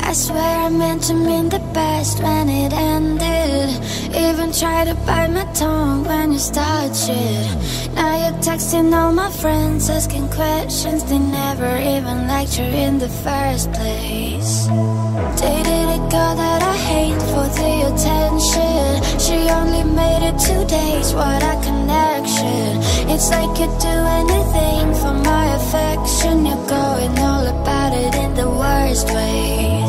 I swear I meant to mean the best when it ended try to bite my tongue when you start shit. Now you're texting all my friends asking questions They never even liked you in the first place. Dated a girl that I hate for the attention. She only made it two days, what a connection. It's like you'd do anything for my affection. You're going all about it in the worst way.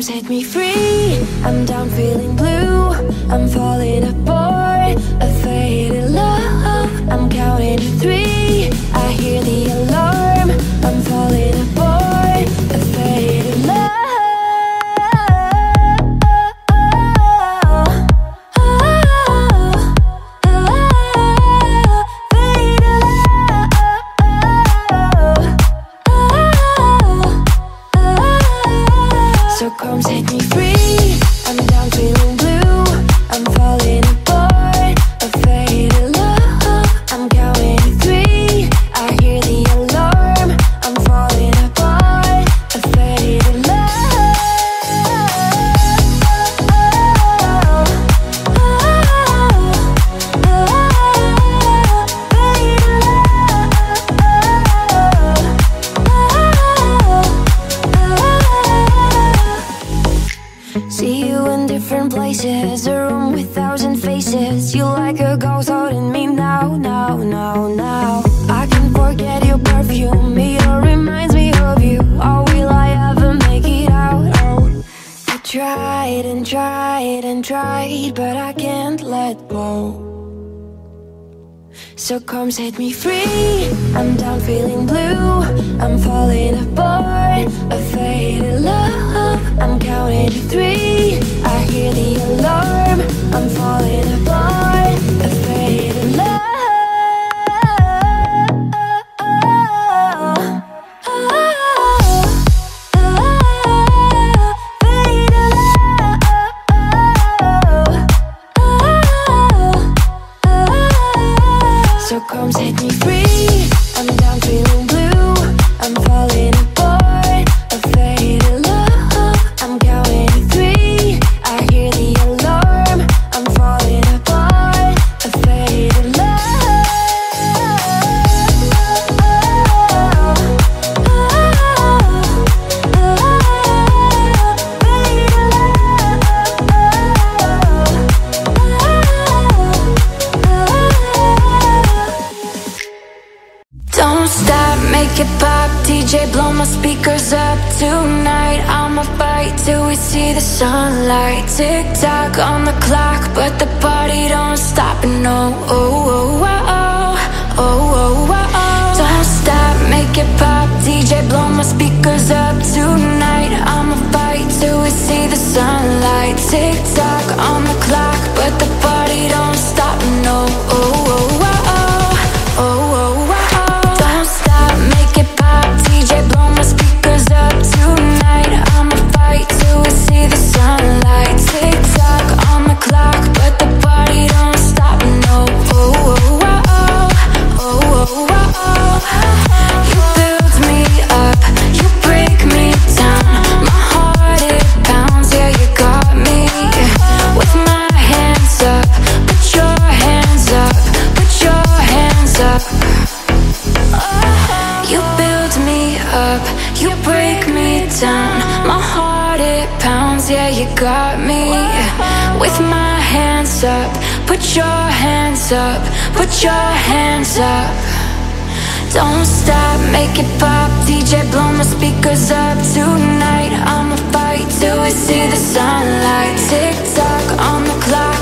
Set me free. I'm down feeling blue. I'm falling. set me free. I'm down feeling blue. make it pop. DJ blow my speakers up tonight. I'ma fight till we see the sunlight. Tick tock on the clock.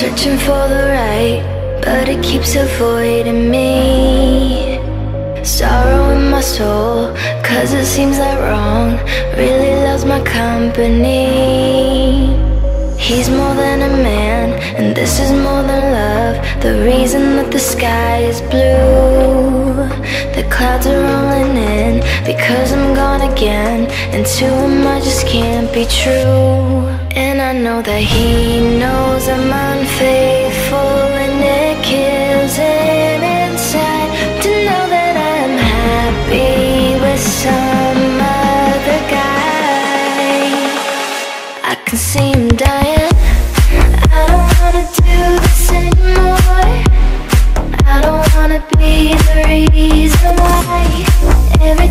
searching for the right, but it keeps avoiding me. Sorrow in my soul, cause it seems that wrong really loves my company. He's more than a man, and this is more than love. The reason that the sky is blue, the clouds are rolling in because I'm gone again, and to him I just can't be true. And I know that he knows I'm unfaithful And it kills him inside. To know that I'm happy with some other guy. I can see him dying. I don't wanna do this anymore. I don't wanna be the reason why. Every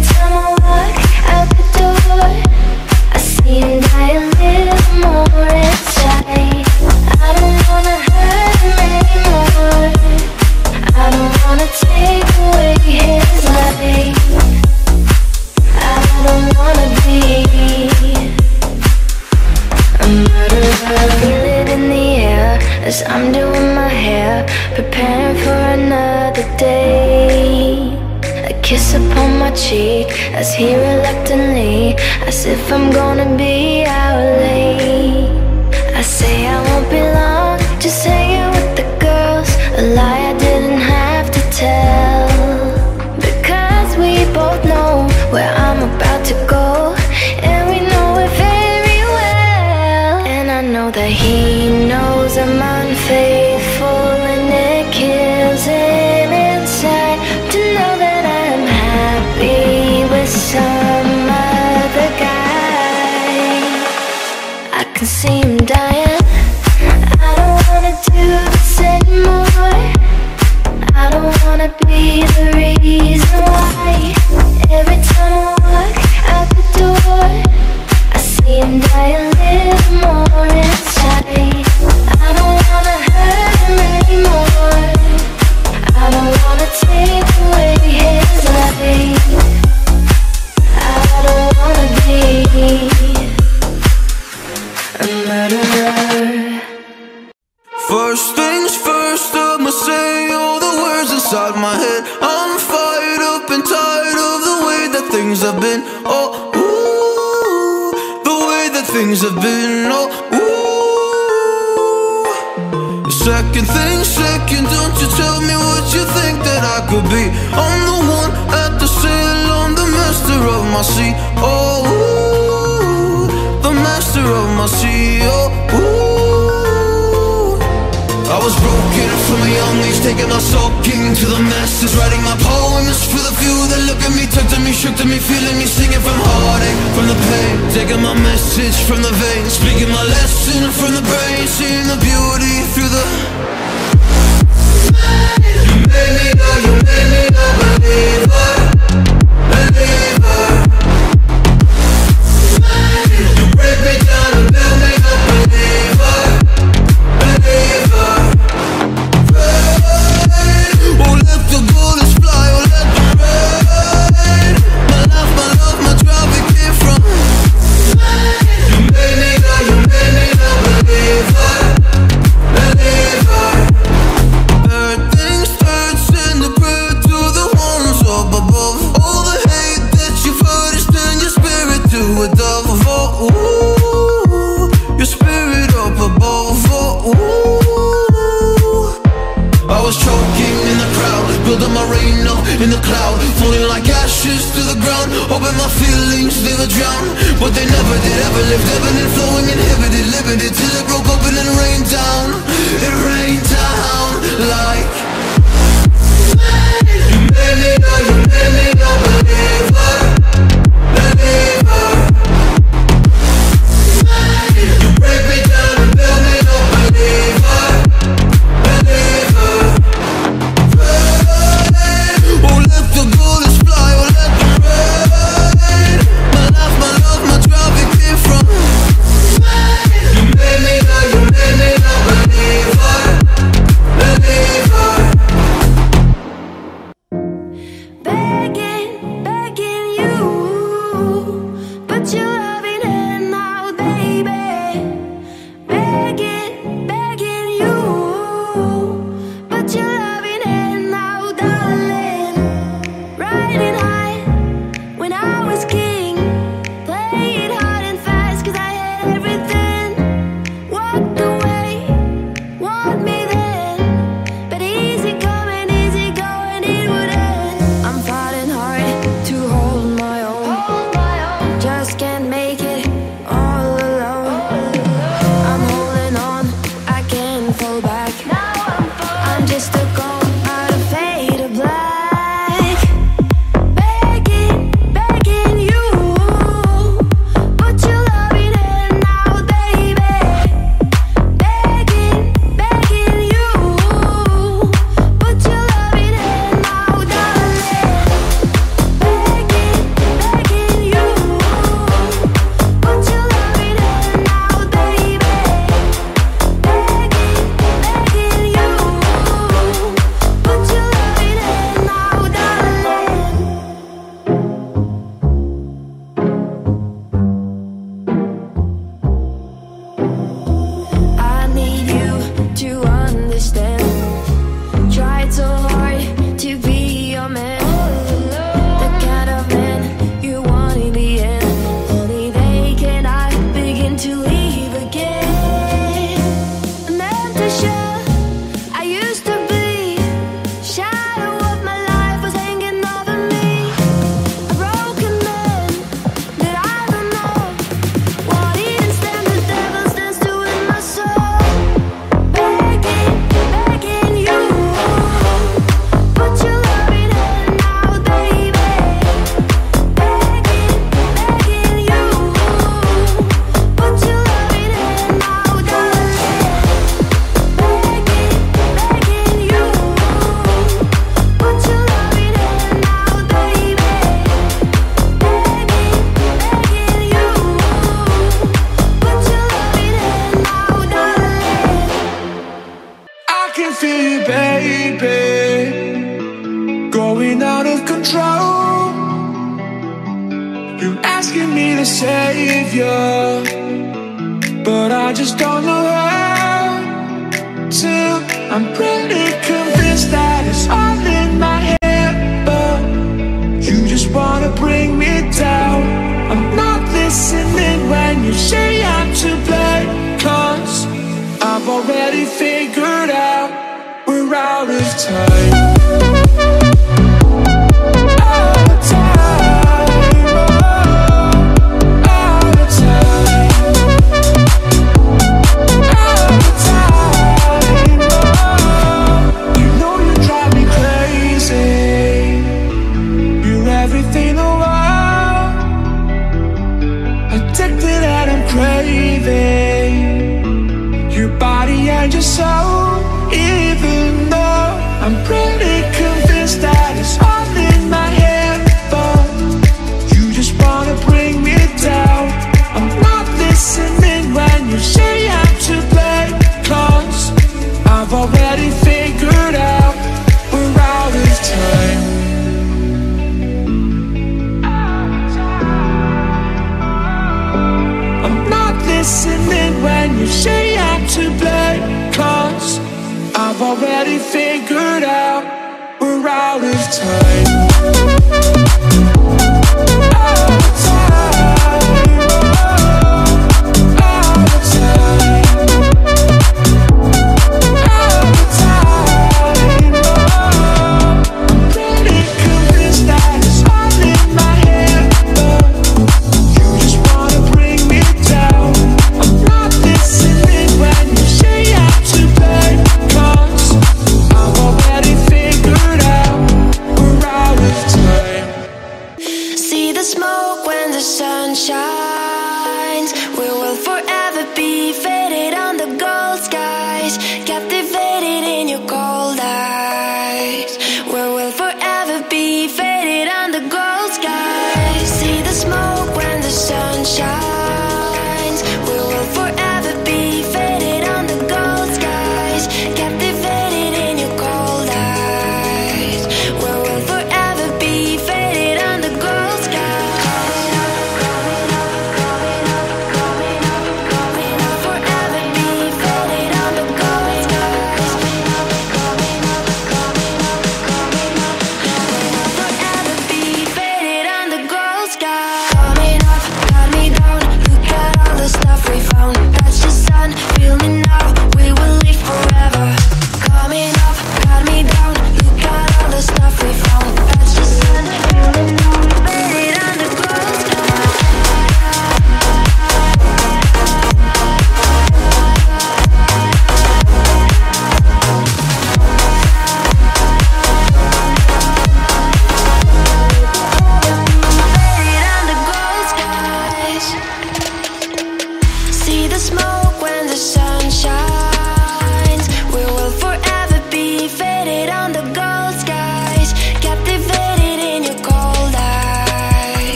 I'm doing my hair, preparing for another day. A kiss upon my cheek, as he reluctantly As if I'm gonna be out late. I say I won't be long, just hanging with the girls A liar Every time I walk out the door, I see him dying. in the cloud Falling like ashes to the ground. Hoping my feelings, they would drown But they never did, ever lived, heaven and flowing Inhibited, limited, till it broke open and rained down. It rained down like You made me know, you made me a believer Believer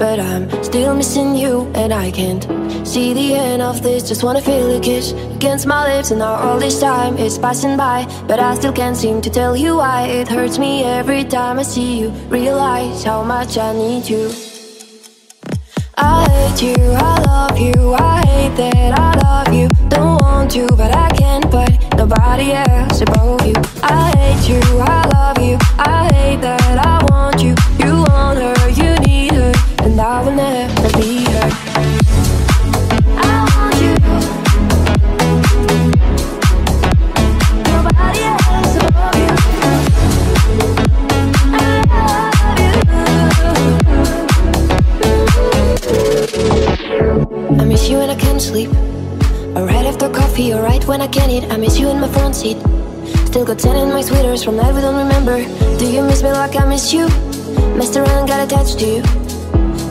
but I'm still missing you, and I can't see the end of this. Just wanna feel a kiss against my lips, and now all this time is passing by, but I still can't seem to tell you why. It hurts me every time I see you, realize how much I need you. I hate you, I love you, I hate that I love you. Don't want to, but I can't but nobody else above you. I hate you, I love you, I hate that I want you. I will never be her. Sleep. Or right after coffee, or right when I can't eat. I miss you in my front seat. Still got ten in my sweaters from night we don't remember. Do you miss me like I miss you? Messed around, got attached to you.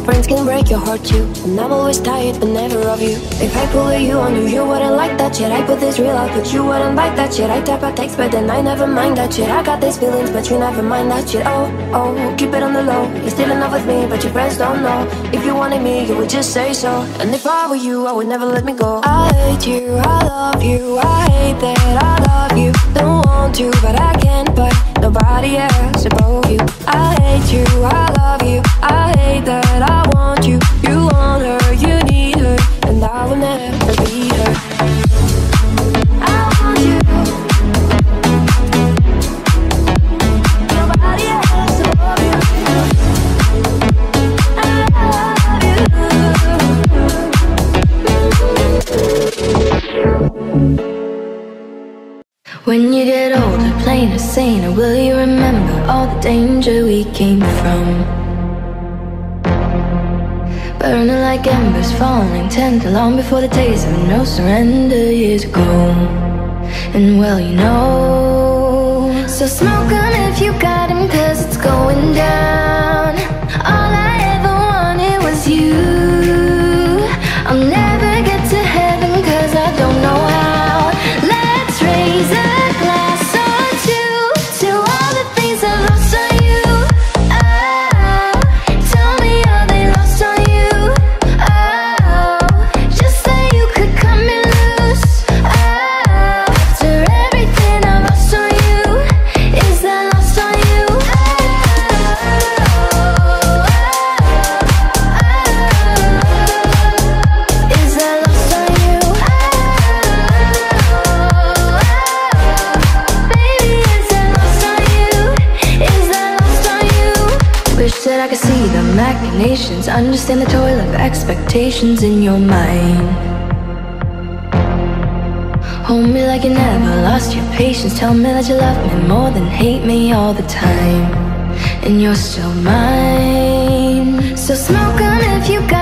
Friends can break your heart too. And I'm always tired, but never of you. If I pull you on you, you wouldn't like that shit. I put this real out, but you wouldn't like that shit. I type a text, but then I never mind that shit. I got these feelings, but you never mind that shit. Oh, oh, keep it on the low. You're still in love with me, but your friends don't know. If you wanted me, you would just say so. And if I were you, I would never let me go. I hate you, I love you, I hate that I love you. Don't want to, but I can't. But nobody else above you. I hate you, I love you, I hate that I want you. You want her, you need her, and I will never When you get older, plainer, saner, will you remember all the danger we came from? Burning like embers, falling tender long before the days of no surrender years ago. And well, you know, so smoke on if you got him, cause it's going down. Understand the toil of expectations in your mind. Hold me like you never lost your patience. Tell me that you love me more than hate me all the time. And you're still mine. So smoke on if you got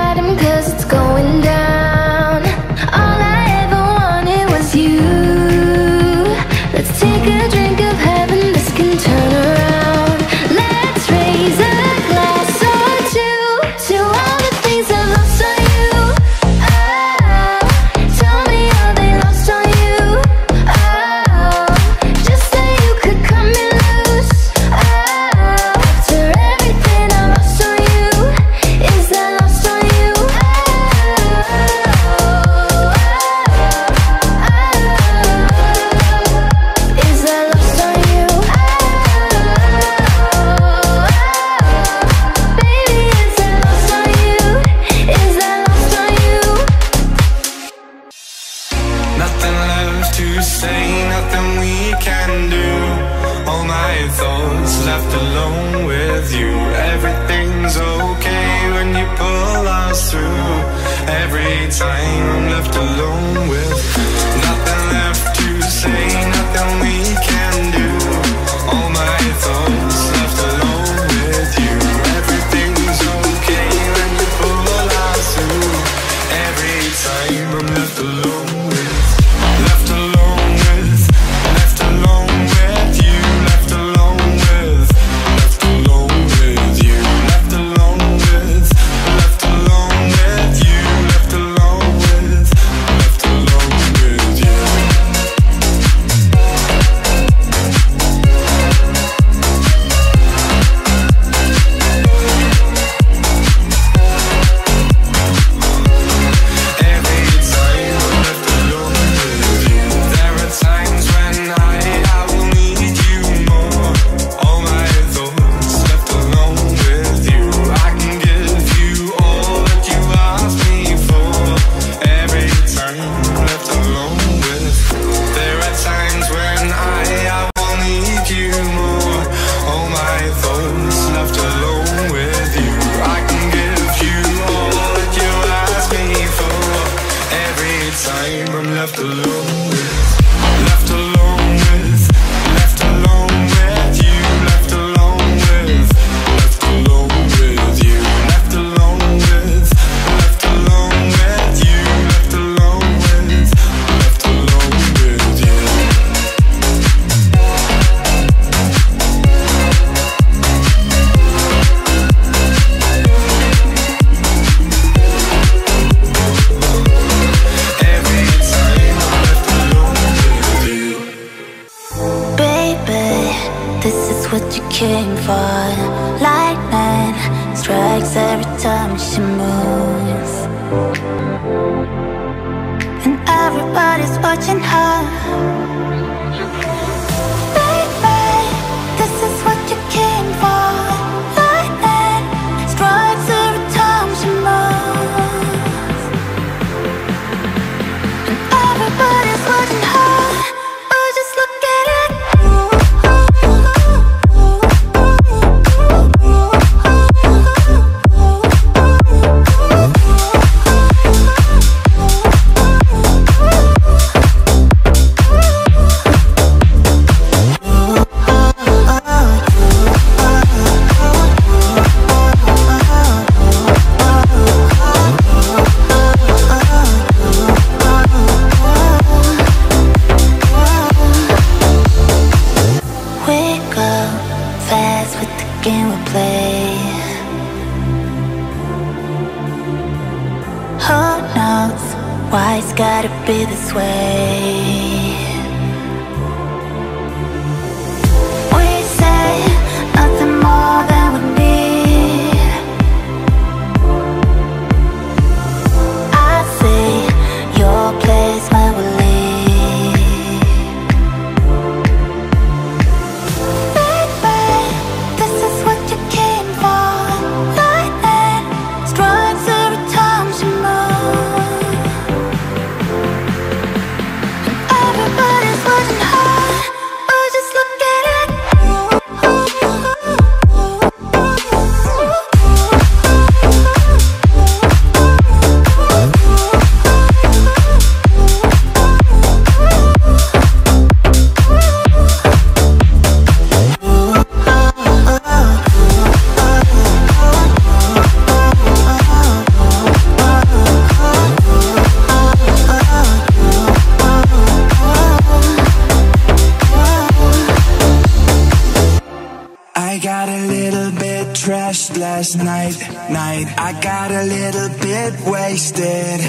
last night, night. I got a little bit wasted.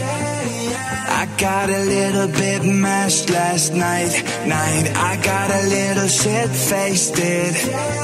I got a little bit mashed last night, night. I got a little shit-faced.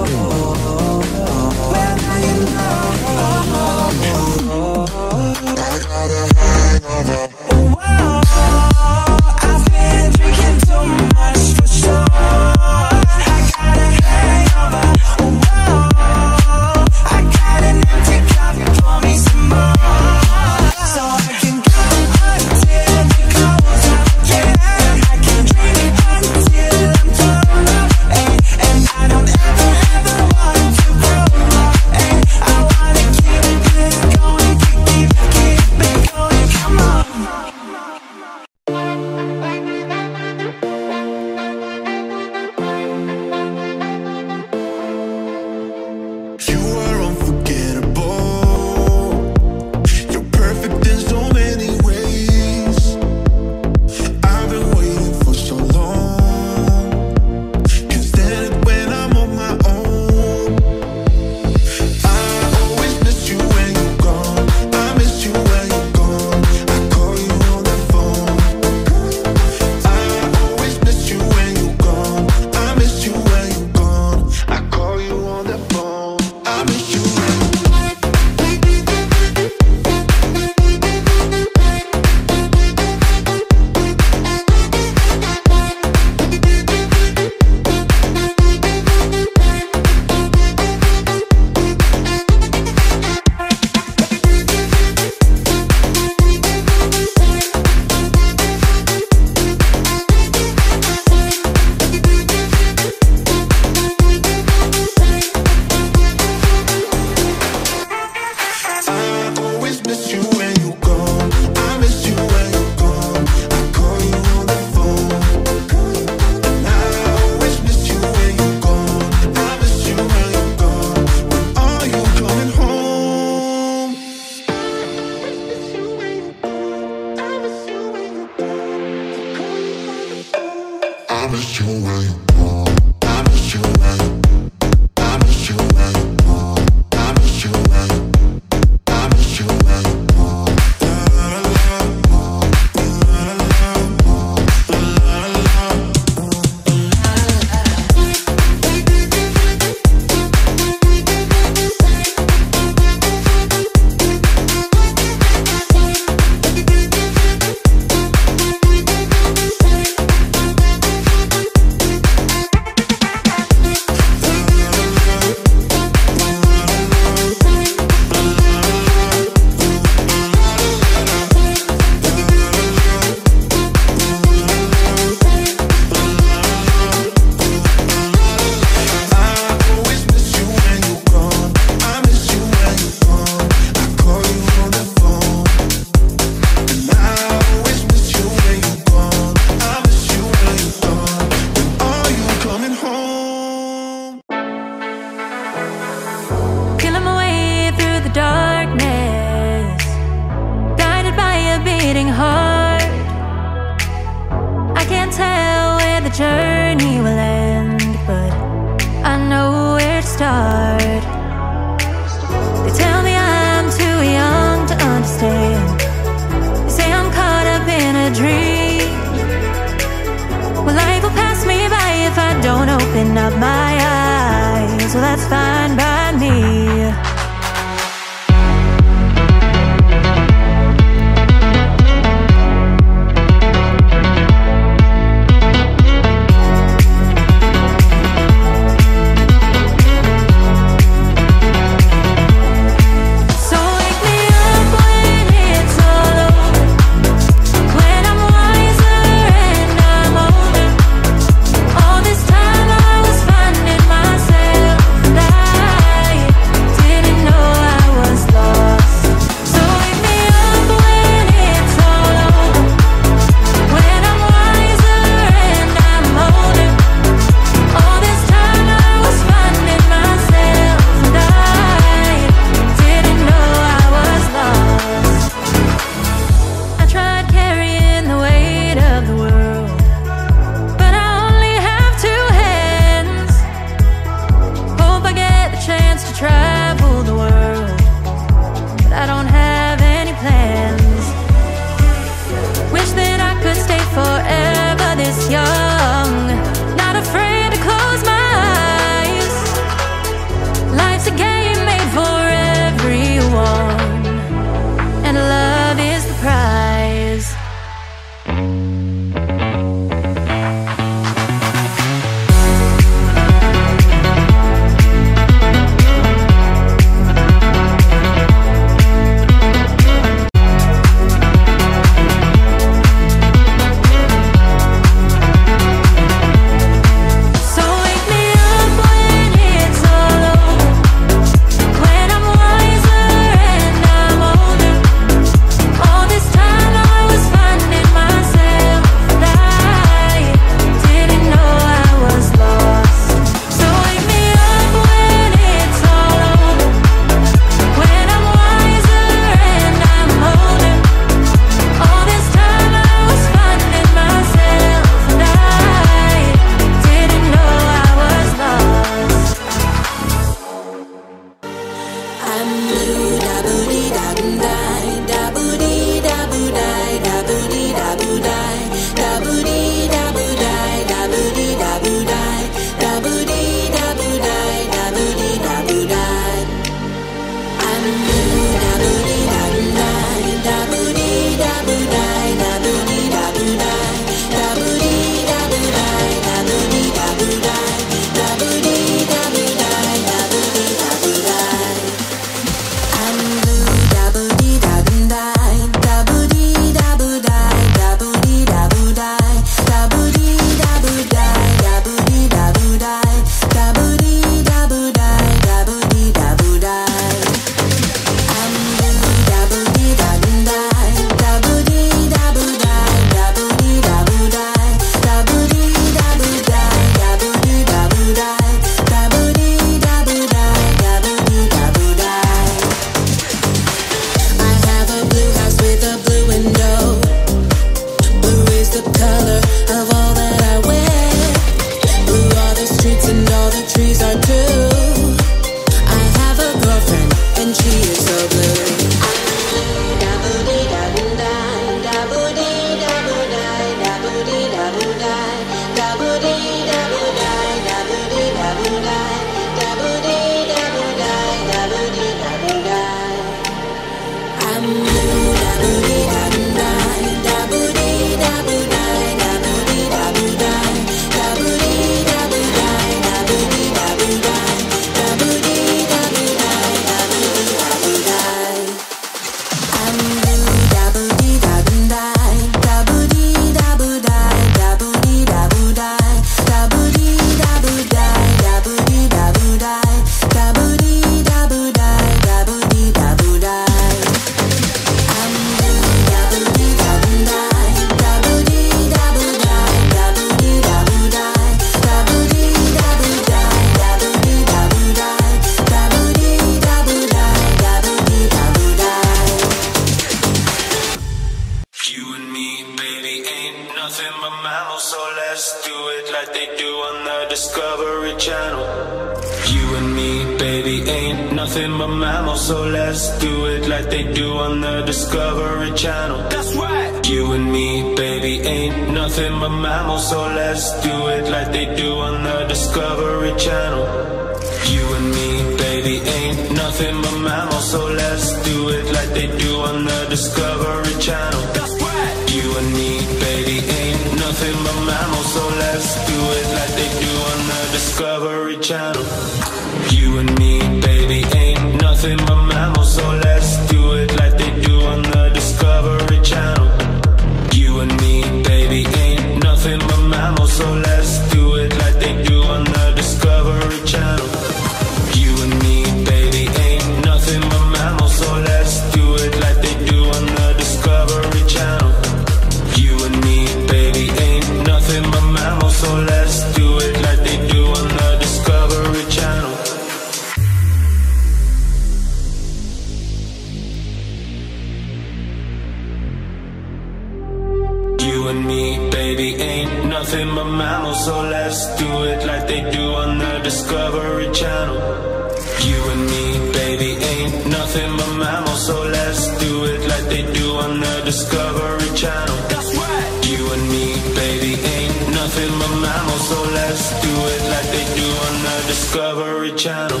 Discovery Channel.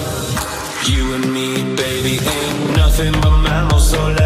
You and me, baby, ain't nothing but mammals, so let's.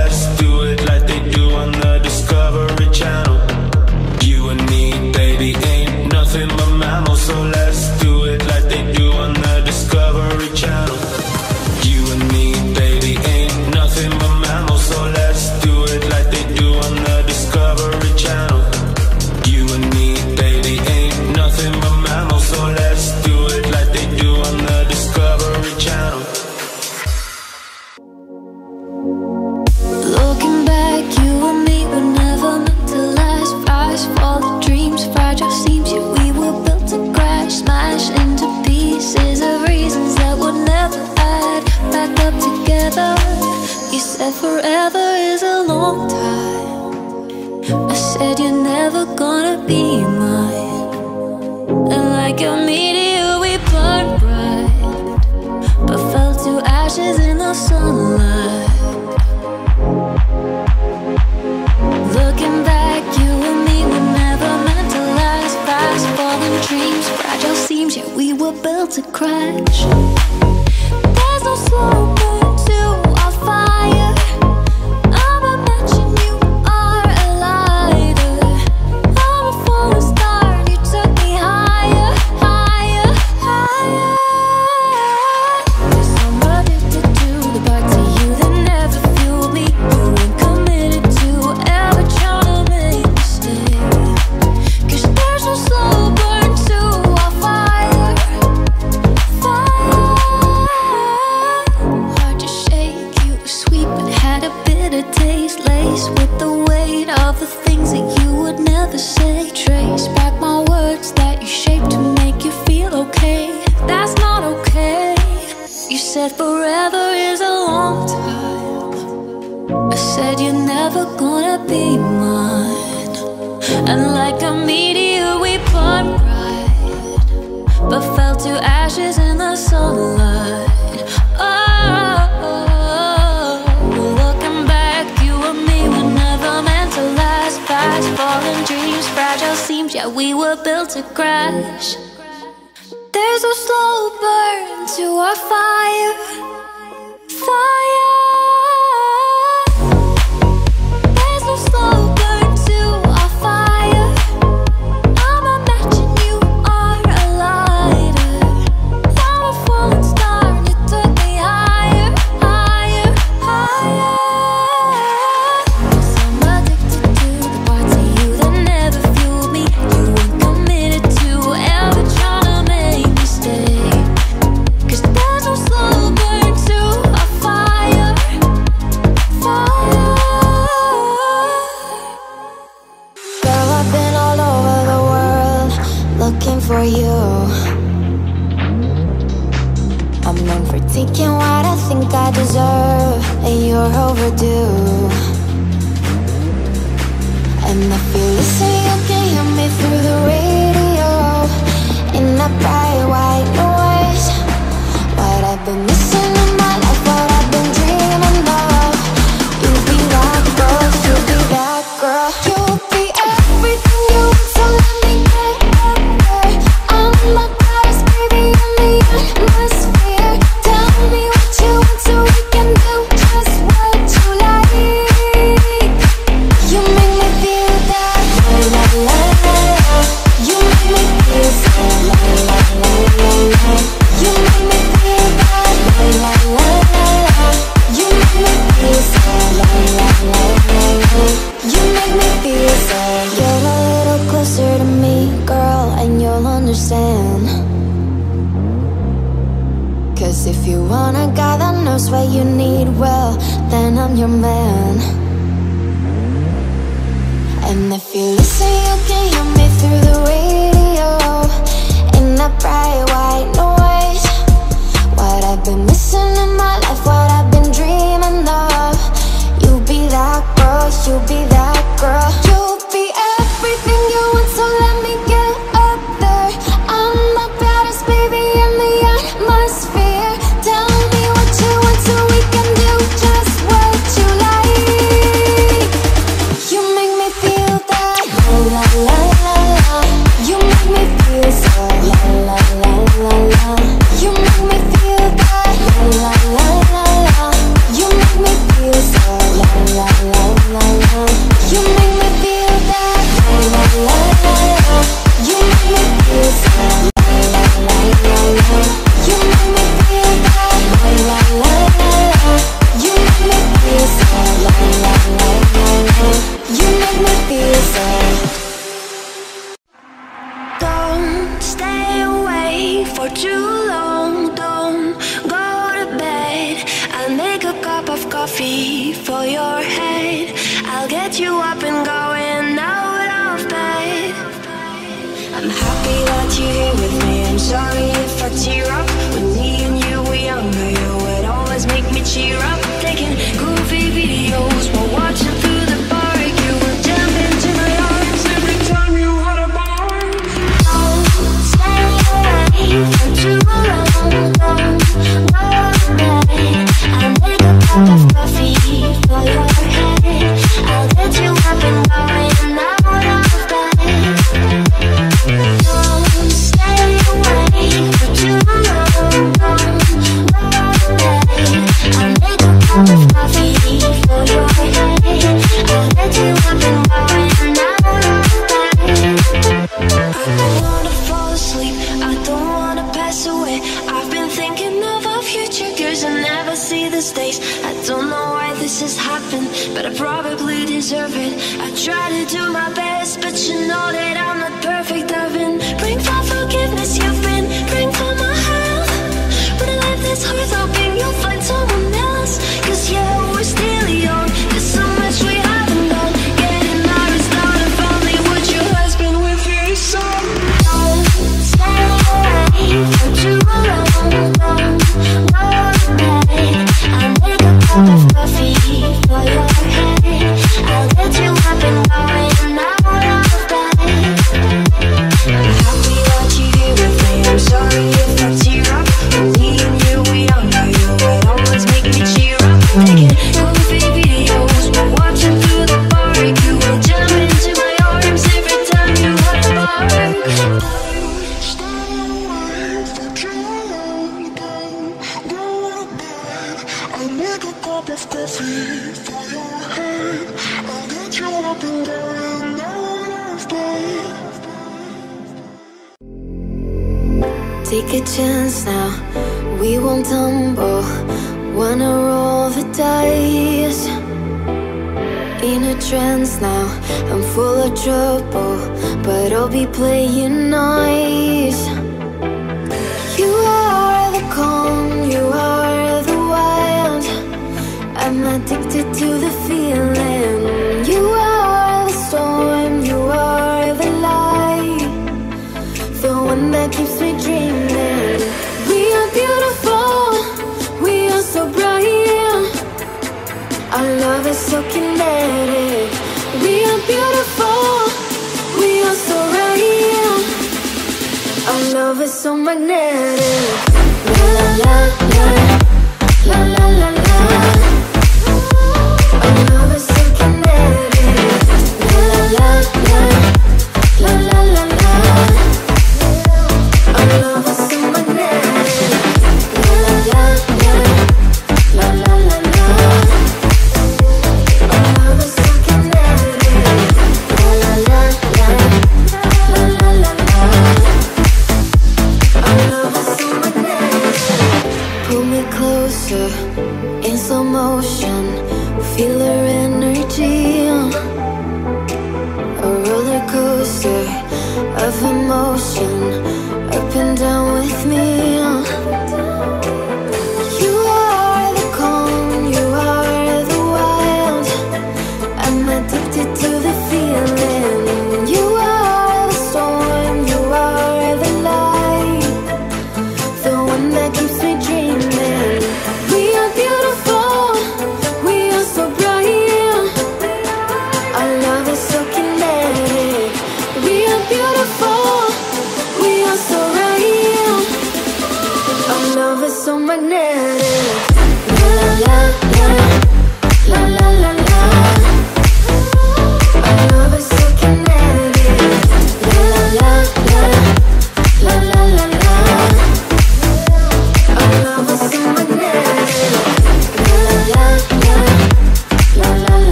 So magnetic. La la la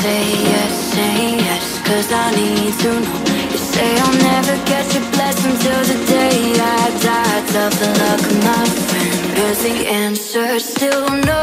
say yes, say yes, cause I need to know. You say I'll never get your blessing till the day I die. Tough luck, my friend, cause the answer's still no.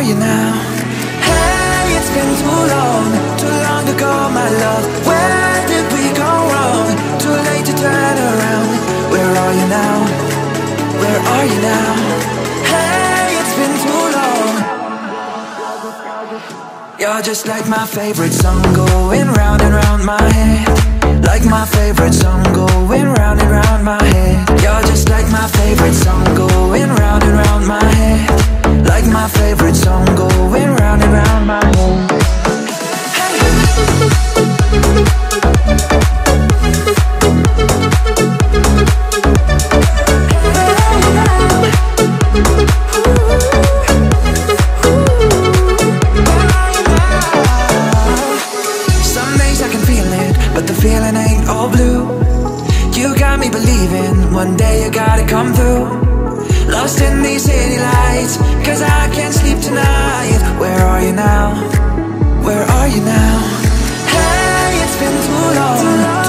Are you now? Hey, it's been too long, too long ago, my love. Where did we go wrong? Too late to turn around. Where are you now? Where are you now? Hey, it's been too long. You're just like my favorite song going round and round my head. Like my favorite song going round and round my head. You're just like my favorite song going round and round my head. Like my favorite song going round and round my head. But the feeling ain't all blue. You got me believing one day you gotta come through. Lost in these city lights, cause I can't sleep tonight. Where are you now? Where are you now? Hey, it's been too long,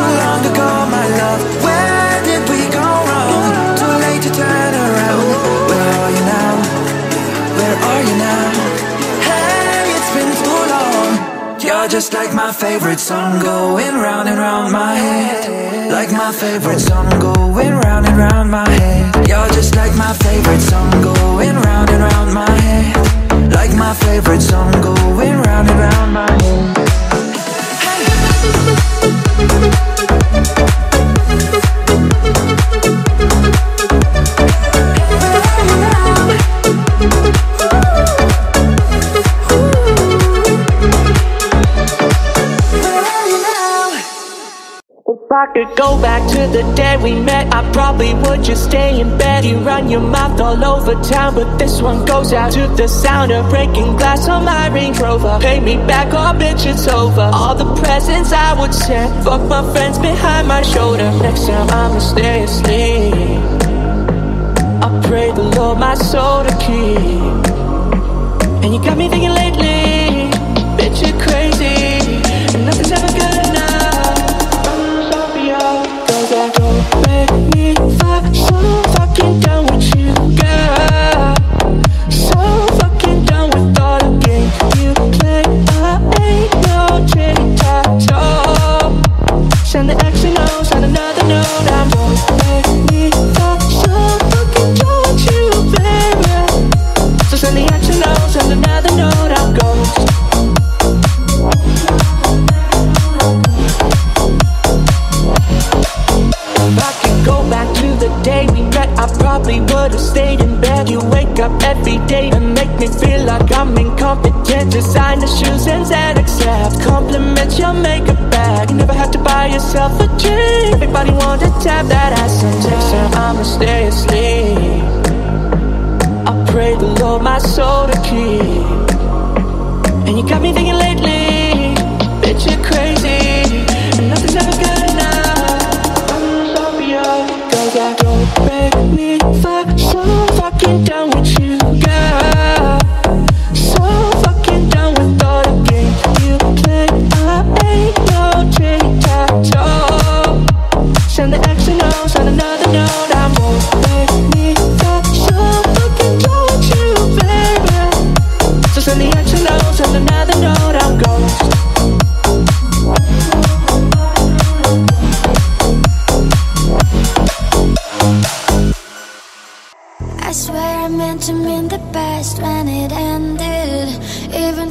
just like my favorite song going round and round my head. Like my favorite song going round and round my head. You're just like my favorite song going round and round my head. Like my favorite song going round and round my head. If I could go back to the day we met, I probably would just stay in bed. You run your mouth all over town, but this one goes out to the sound of breaking glass on my Range Rover. Pay me back, oh bitch, it's over. All the presents I would send, fuck my friends behind my shoulder. Next time I'ma stay asleep. I pray the Lord my soul to keep. And you got me thinking lately, up every day and make me feel like I'm incompetent. Design the shoes and then accept compliments. Your makeup bag. You never have to buy yourself a drink. Everybody wanna tap that ass text her. I'ma stay asleep. I pray the Lord my soul to keep. And you got me thinking lately, bitch, you're crazy.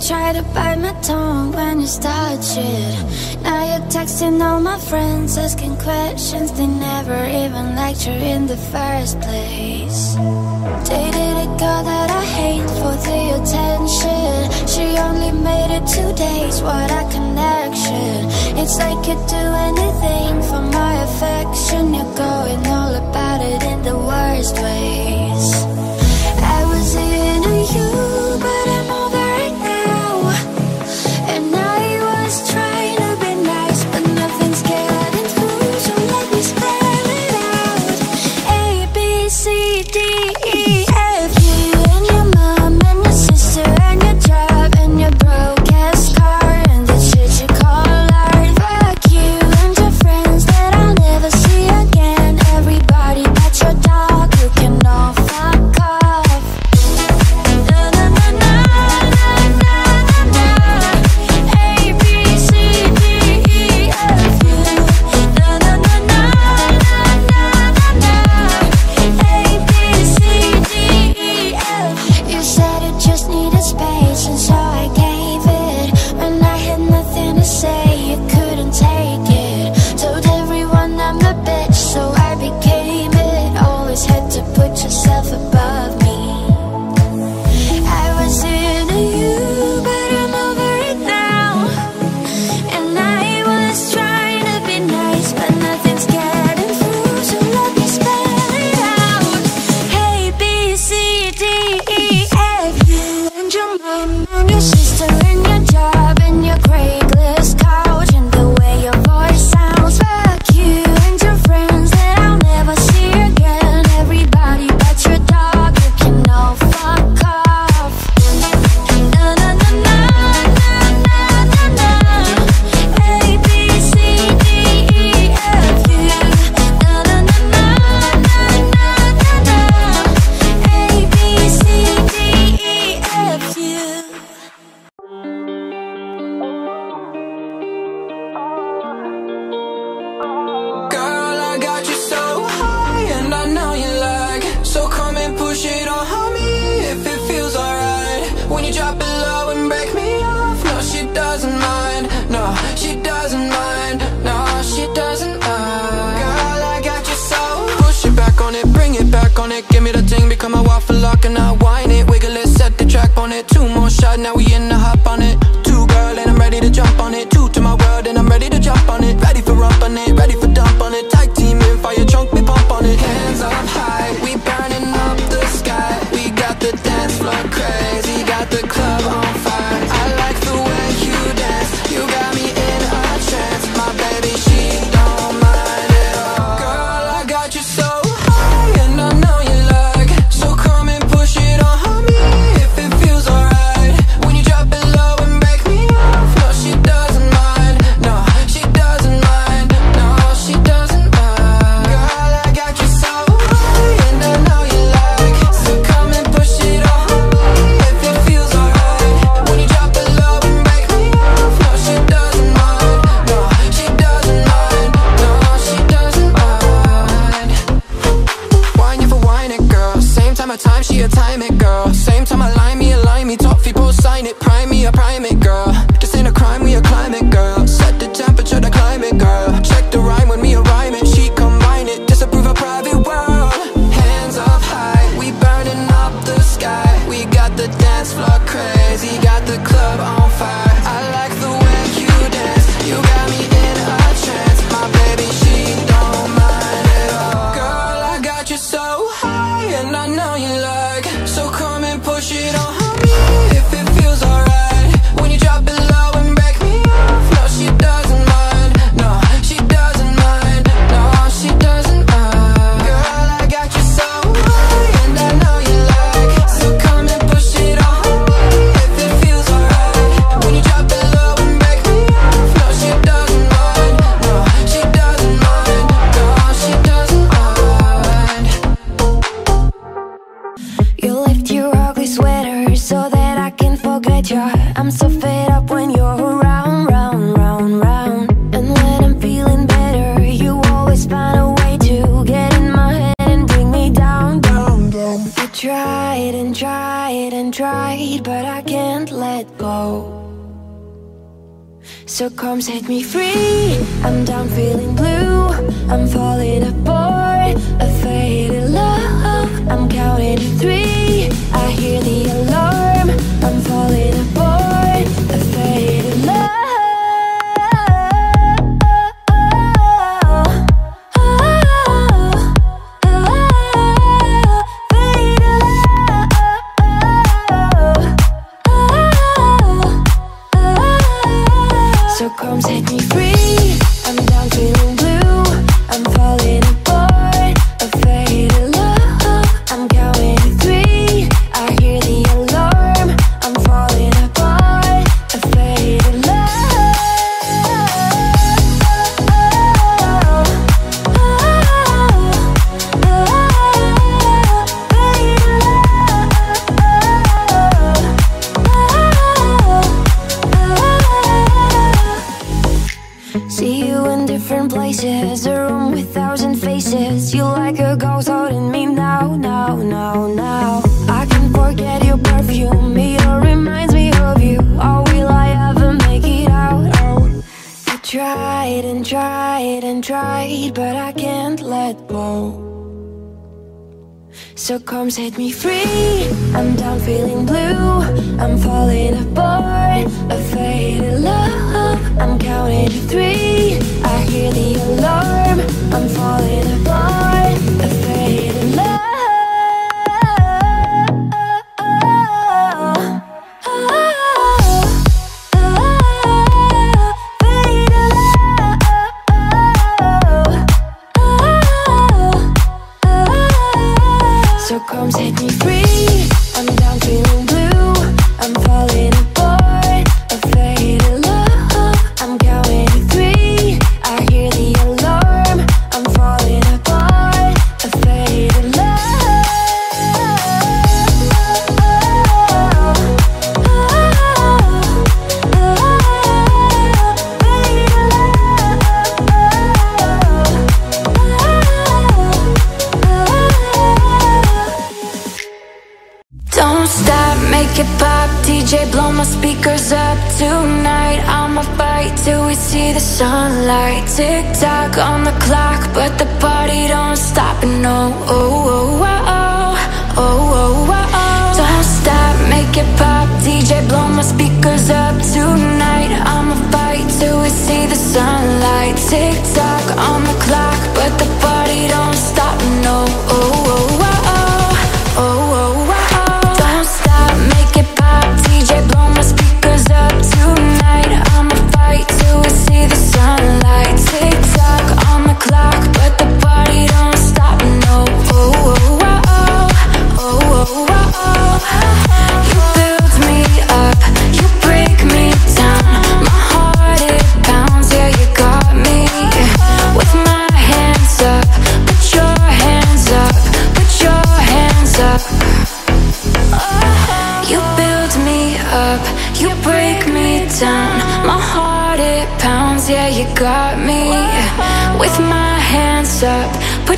Tried to bite my tongue when you started shit. Now you're texting all my friends, asking questions they never even liked you in the first place. Dated a girl that I hate for the attention. She only made it two days, what a connection. It's like you'd do anything for my affection. You're going all about it in the worst ways. So come set me free. I'm down feeling blue. I'm falling apart. set me free.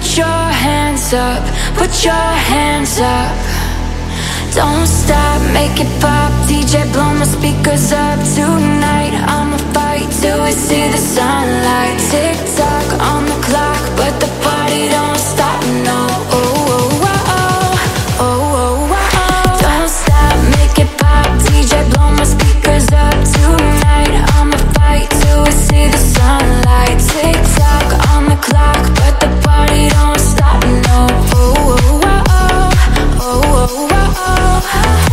Put your hands up, put your hands up. Don't stop, make it pop. DJ, blow my speakers up Tonight. I'ma fight till we see the sunlight. Tick tock on the clock, but the party don't stop, no. Oh, oh, oh, oh, oh, Don't stop, make it pop. DJ, blow my speakers up Tonight. I'ma fight till we see the sunlight. Tick tock on the clock, but the party don't stop. No, oh, oh, oh, oh, oh, oh, oh, oh. You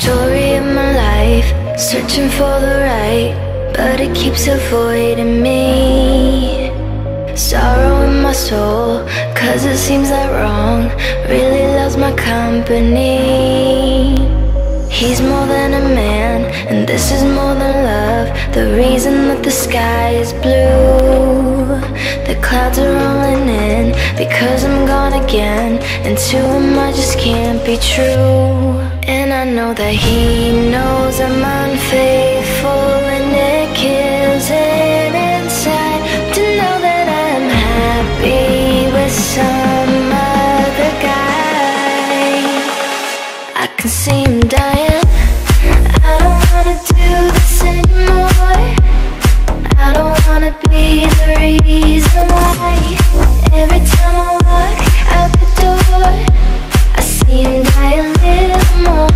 Story of my life, searching for the right, but it keeps avoiding me. Sorrow in my soul, cause it seems that wrong really loves my company. He's more than a man, and this is more than love. The reason that the sky is blue. The clouds are rolling in because I'm gone again. And to him, I just can't be true. And I know that he knows I'm unfaithful and it kills it inside To know that I'm happy with some other guy. I can see him dying. I don't wanna do this anymore. I don't wanna be the reason why. Every time I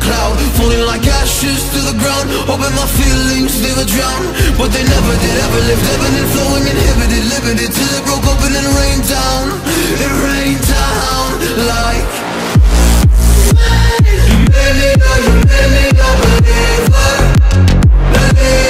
cloud Falling like ashes to the ground Hoping my feelings, they would drown But they never did, ever lived Ebbing and flowing, inhibited, limited Till it broke open and rained down It rained down like You made me know, you made me know, believer Believer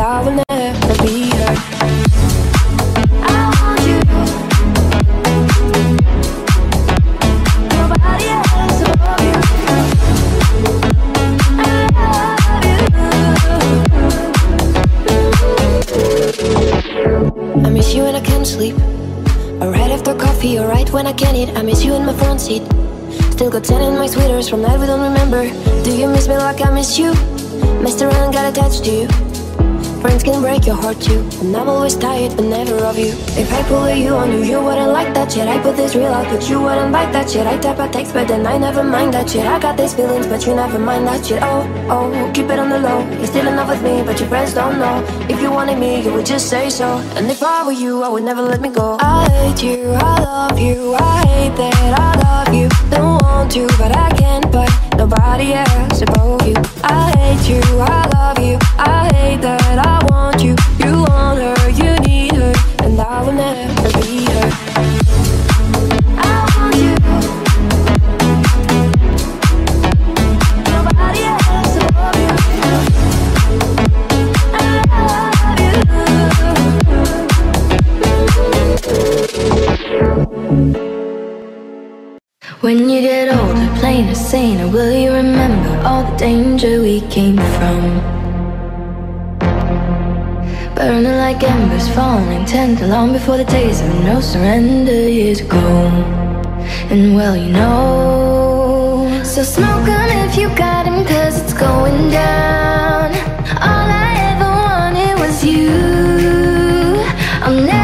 I will never be her. I miss you when I can't sleep. Or right after coffee, or right when I can eat. I miss you in my front seat. Still got ten in my sweaters from night we don't remember. Do you miss me like I miss you? Messed around, got attached to you. Friends can break your heart too. And I'm always tired, but never of you. If I pull you on you, you wouldn't like that shit. I put this real out, but you wouldn't like that shit. I type a text, but then I never mind that shit. I got these feelings, but you never mind that shit. Oh, oh, keep it on the low. You're still in love with me, but your friends don't know. If you wanted me, you would just say so. And if I were you, I would never let me go. I hate you, I love you, I hate that I love you. Don't want to, but I can't, but nobody else above you. I hate you, I love you, I hate that I want you. You want her, you need her, and I will never be her. I want you. Nobody else above you. When you get older, plainer, saner, will you remember all the danger we came from? Burning like embers, falling tender long before the days of no surrender years ago. And well, you know, so smoke 'em if you got 'em, cause it's going down. All I ever wanted was you. I'll never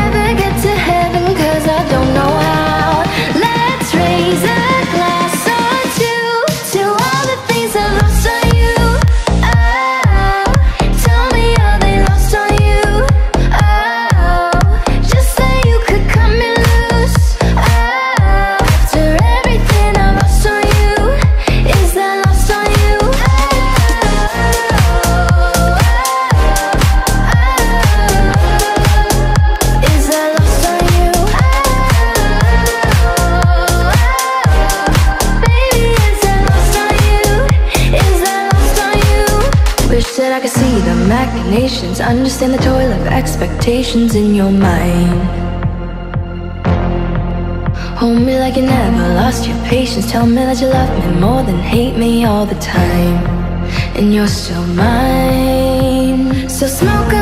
understand the toil of expectations in your mind. Hold me like you never lost your patience. Tell me that you love me more than hate me all the time. And you're still mine. So smoke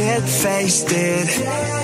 shit faced it.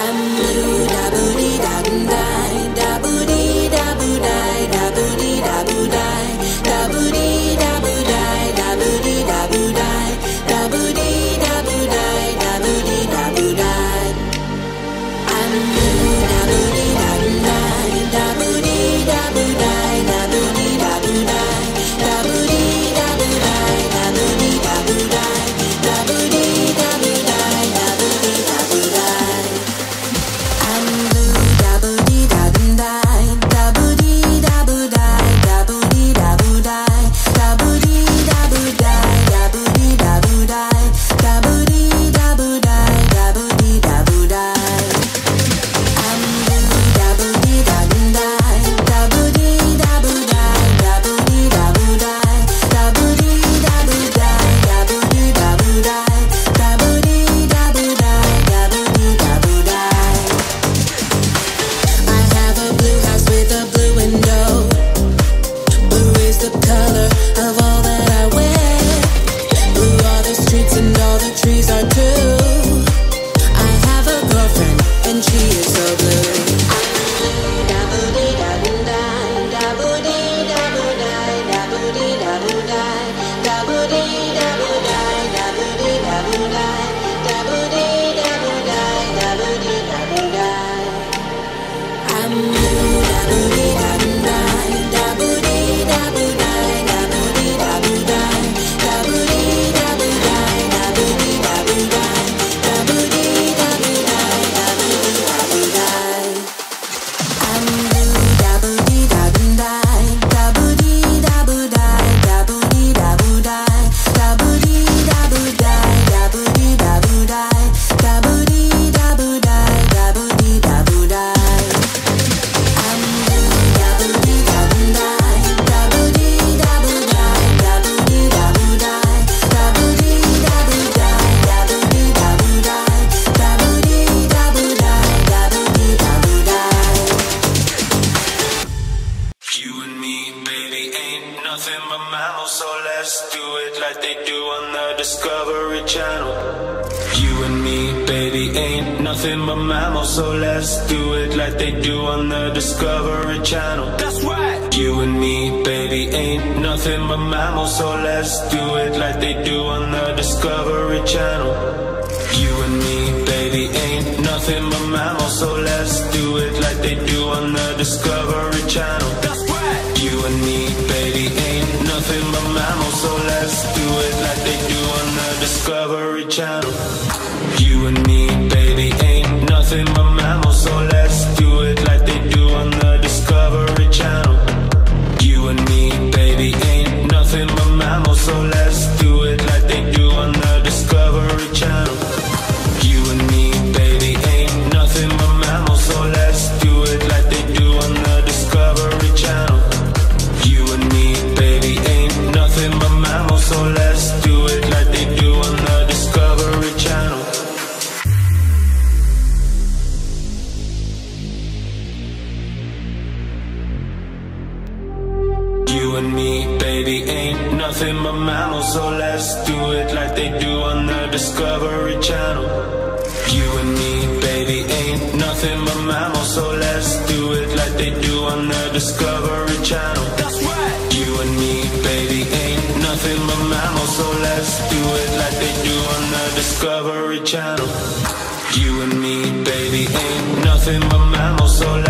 I'm blue. Baby, ain't nothing but mammals, so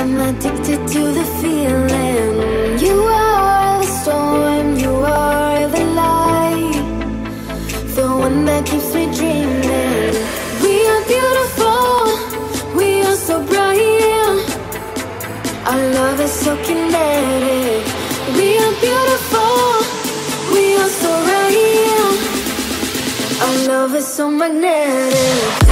I'm addicted to the feeling. You are the storm, you are the light. The one that keeps me dreaming. We are beautiful, we are so bright. Our love is so kinetic. We are beautiful, we are so Our love is so magnetic.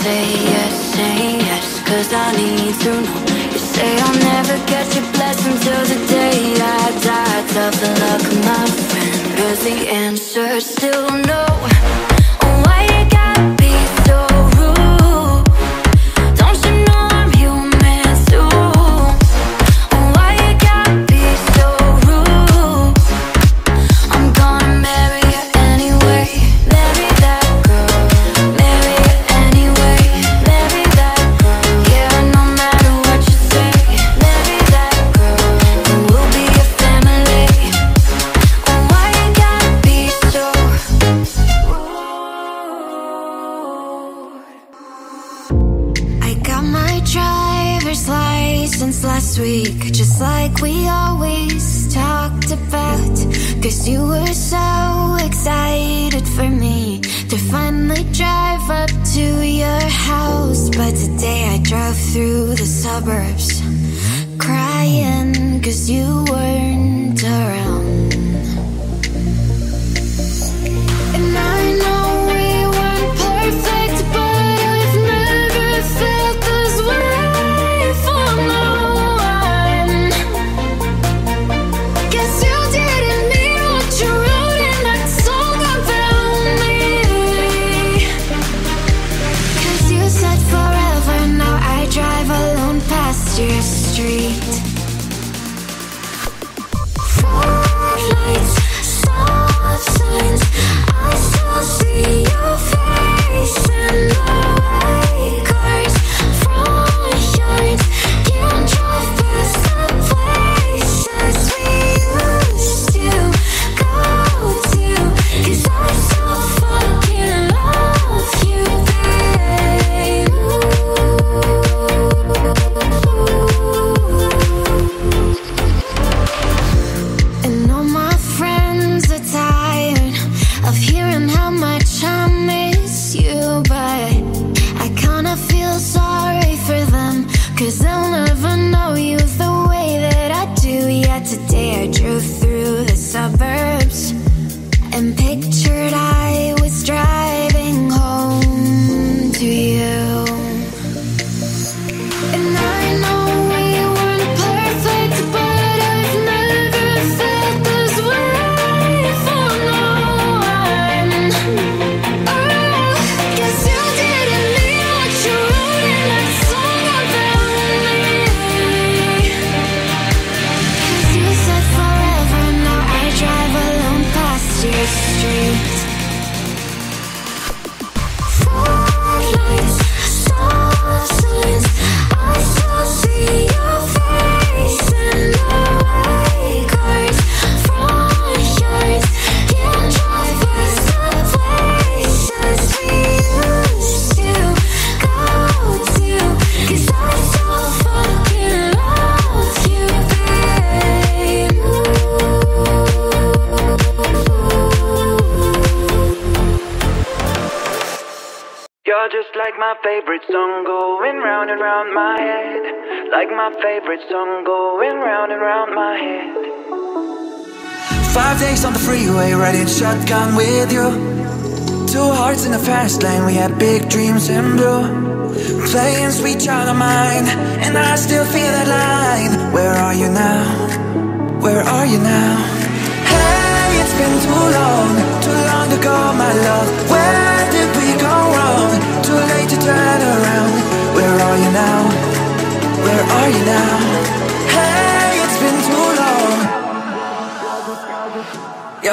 say yes, say yes Cause I need to know You say I'll never get your blessing Till the day I die Tough luck, my friend Is the answer still no?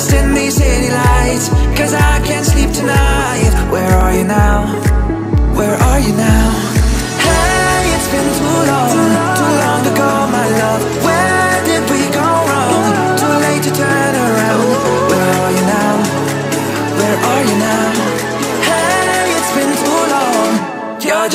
Lost in these city lights, cause I can't sleep tonight. Where are you now?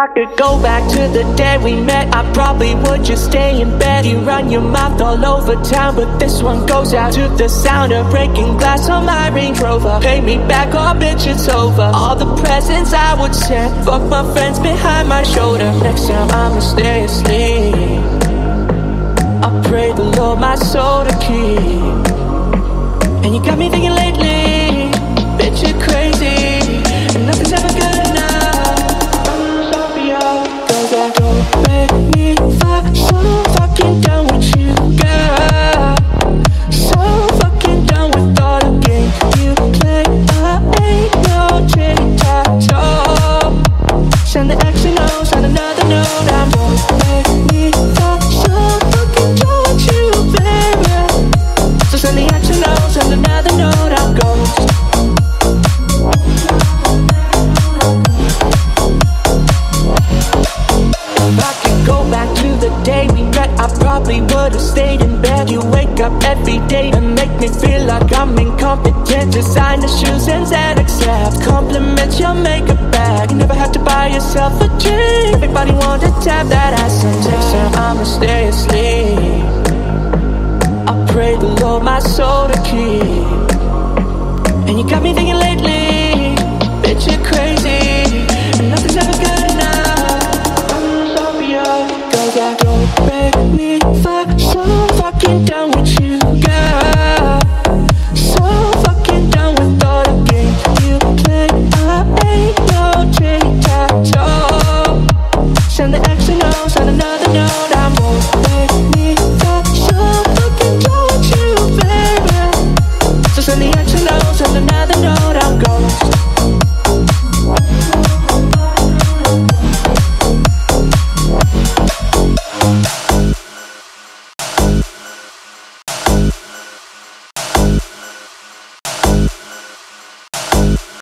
I could go back to the day we met, I probably would just stay in bed. You run your mouth all over town, but this one goes out to the sound of breaking glass on my Range Rover. Pay me back, oh bitch, it's over. All the presents I would send, fuck my friends behind my shoulder. Next time I'ma stay asleep. I pray the Lord my soul to keep. And you got me thinking lately,